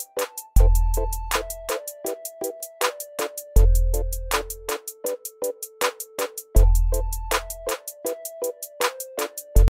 you